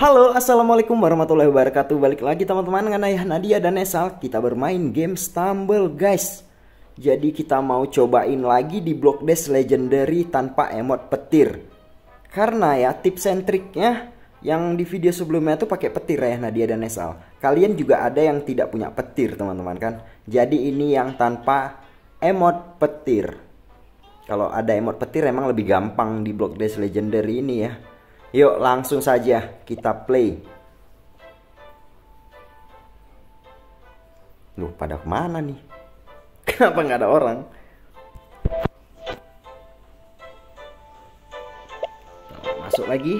Halo, assalamualaikum warahmatullahi wabarakatuh. Balik lagi teman-teman dengan ayah Nadia dan Esal. Kita bermain game Stumble, guys. Jadi kita mau cobain lagi di Block Dash Legendary tanpa emot petir. Karena ya tips and triknya yang di video sebelumnya tuh pakai petir ya Nadia dan Esal. Kalian juga ada yang tidak punya petir teman-teman kan. Jadi ini yang tanpa emot petir. Kalau ada emot petir emang lebih gampang di Block Dash Legendary ini ya. Yuk langsung saja kita play. Loh pada ke mana nih? Kenapa nggak ada orang? Masuk lagi.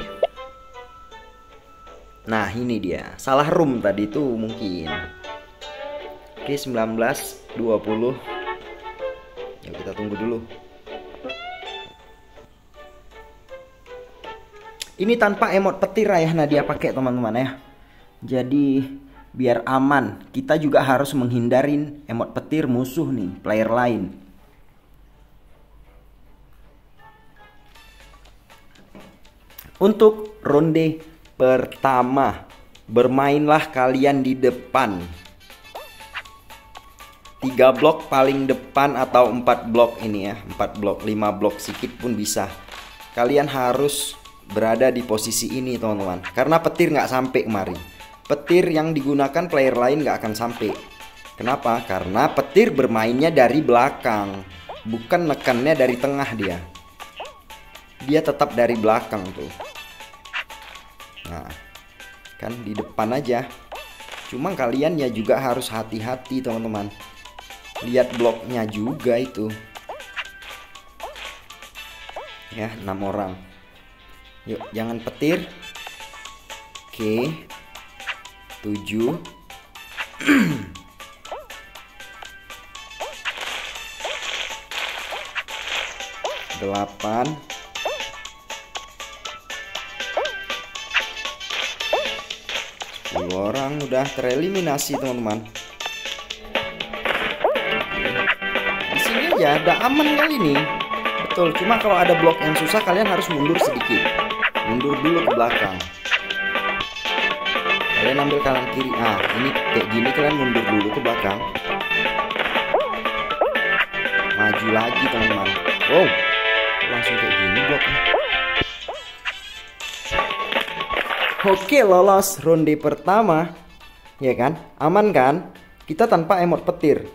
Nah ini dia. Salah room tadi tuh mungkin. Oke 19 20 Yuk kita tunggu dulu. Ini tanpa emot petir ya Nadia pakai teman-teman ya. Jadi biar aman, kita juga harus menghindarin emot petir musuh nih, player lain. Untuk ronde pertama, bermainlah kalian di depan. Tiga blok paling depan atau empat blok ini ya, empat blok, lima blok sedikit pun bisa. Kalian harus berada di posisi ini teman-teman. Karena petir nggak sampai kemari. Petir yang digunakan player lain nggak akan sampai. Kenapa? Karena petir bermainnya dari belakang bukan nekannya dari tengah dia. Dia tetap dari belakang tuh. Nah kan di depan aja. Cuma kalian ya juga harus hati-hati teman-teman. Lihat bloknya juga itu. Ya enam orang Yuk, jangan petir. Oke. 7 Delapan. Sepuluh orang udah tereliminasi teman-teman. Di sini ya ada aman kali nih Betul, cuma kalau ada blok yang susah kalian harus mundur sedikit mundur dulu ke belakang. Kalian ambil kanan kiri. Ah ini kayak gini kalian mundur dulu ke belakang. Maju lagi teman-teman. Oh langsung kayak gini bloknya oke lolos ronde pertama. Ya kan? Aman kan? Kita tanpa emot petir.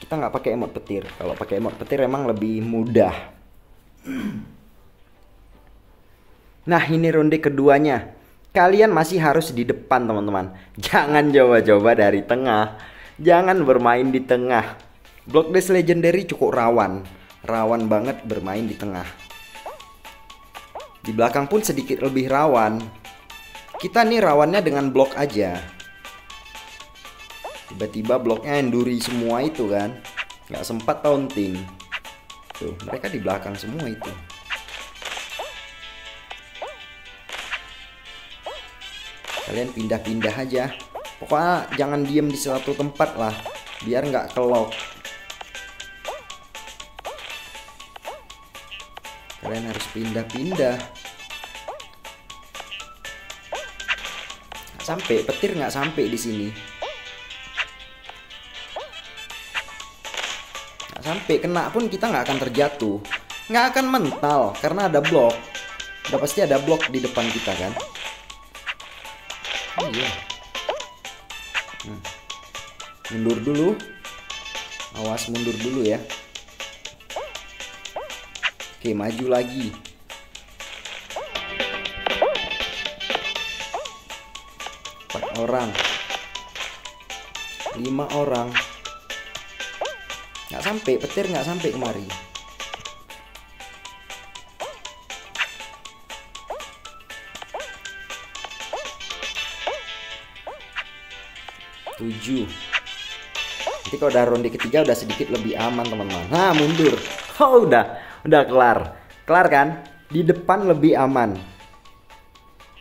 Kita nggak pakai emot petir. Kalau pakai emot petir emang lebih mudah Nah ini ronde keduanya. Kalian masih harus di depan teman-teman. Jangan coba-coba dari tengah. Jangan bermain di tengah. Block Dash Legendary cukup rawan. Rawan banget bermain di tengah. Di belakang pun sedikit lebih rawan. Kita nih rawannya dengan blok aja. Tiba-tiba bloknya enduri semua itu kan. Gak sempat taunting. Tuh mereka di belakang semua itu kalian pindah-pindah aja. Pokoknya jangan diem di suatu tempat lah biar nggak kelok. Kalian harus pindah-pindah. Sampai petir nggak sampai di sini. Nggak sampai kena pun kita nggak akan terjatuh. Nggak akan mental karena ada blok. Udah pasti ada blok di depan kita kan iya. Nah. Mundur dulu. Awas mundur dulu ya. Oke, maju lagi. Empat orang. Lima orang. Nggak sampai, petir nggak sampai kemari. 7 Nanti kalau udah ronde ketiga udah sedikit lebih aman teman-teman. Nah mundur. Oh udah. Udah kelar. Kelar kan? Di depan lebih aman.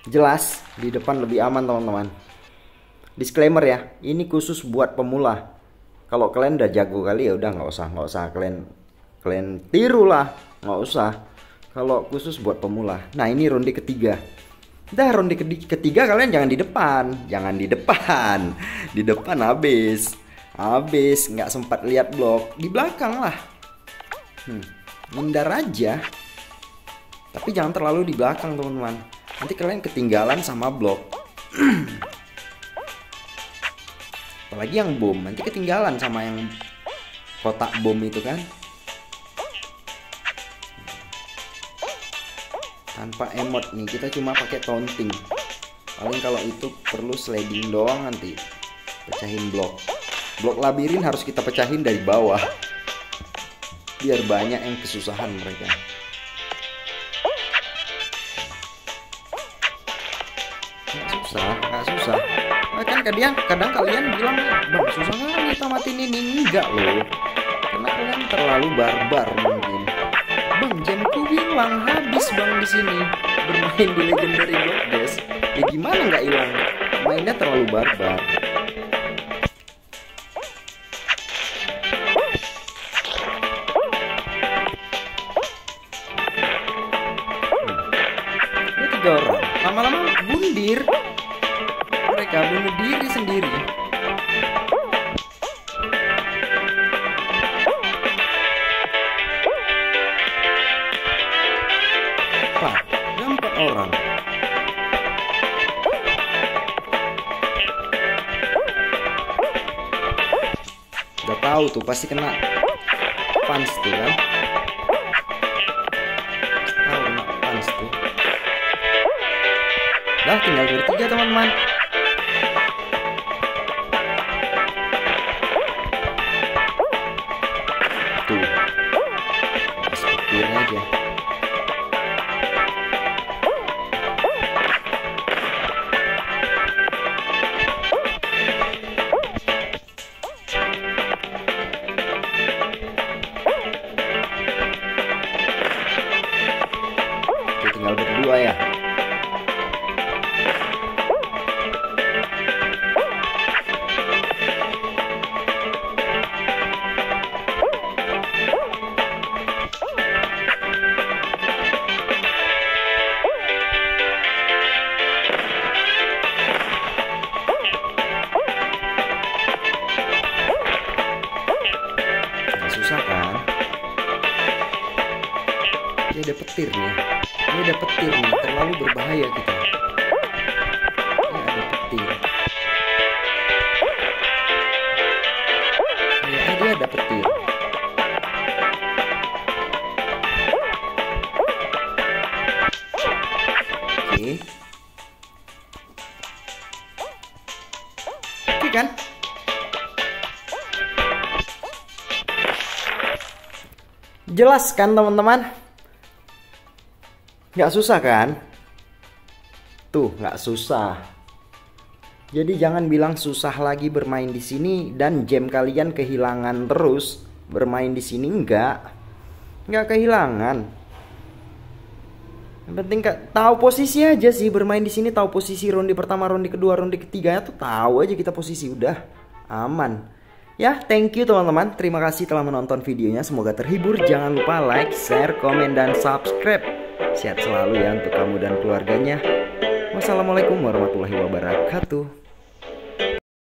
Jelas Di depan lebih aman teman-teman. Disclaimer ya Ini khusus buat pemula. Kalau kalian udah jago kali ya udah nggak usah nggak usah kalian kalian tiru lah. Nggak usah. Kalau khusus buat pemula. Nah ini ronde ketiga Dah ronde ketiga kalian jangan di depan, jangan di depan, di depan habis, habis nggak sempat lihat blok di belakang lah. Hmm, hindar aja, tapi jangan terlalu di belakang teman-teman. Nanti kalian ketinggalan sama blok. Apalagi yang bom, nanti ketinggalan sama yang kotak bom itu kan. Tanpa emot nih kita cuma pakai taunting. Paling kalau itu perlu sliding doang nanti pecahin blok. Blok labirin harus kita pecahin dari bawah biar banyak yang kesusahan mereka. Nggak susah nggak susah. Nah, kan kadang kadang kalian bilang bang susah nggak kita matiin ini. Enggak loh karena kalian terlalu barbar mungkin bang jamku hilang habis bang di sini. Bermain di legendary block dash ya gimana nggak hilang? Mainnya terlalu barbar. Tiga orang. Lama-lama bundir mereka bunuh diri sendiri tahu tuh pasti kena pans tuh kan. Tahu kena pans tuh. Dah tinggal bertiga teman-teman tinggal petir nih, terlalu berbahaya kita. Ini ada petir. Kayaknya dia ada petir. Oke. Oke kan? Jelas kan teman-teman? Nggak susah kan? Tuh, nggak susah. Jadi jangan bilang susah lagi bermain di sini dan jam kalian kehilangan terus bermain di sini enggak. Nggak kehilangan. Yang penting tahu posisi aja sih bermain di sini tahu posisi ronde pertama, ronde kedua, ronde ketiga tuh tahu aja kita posisi udah aman. Ya, thank you teman-teman. Terima kasih telah menonton videonya. Semoga terhibur. Jangan lupa like, share, komen, dan subscribe. Sehat selalu ya untuk kamu dan keluarganya. Wassalamualaikum warahmatullahi wabarakatuh.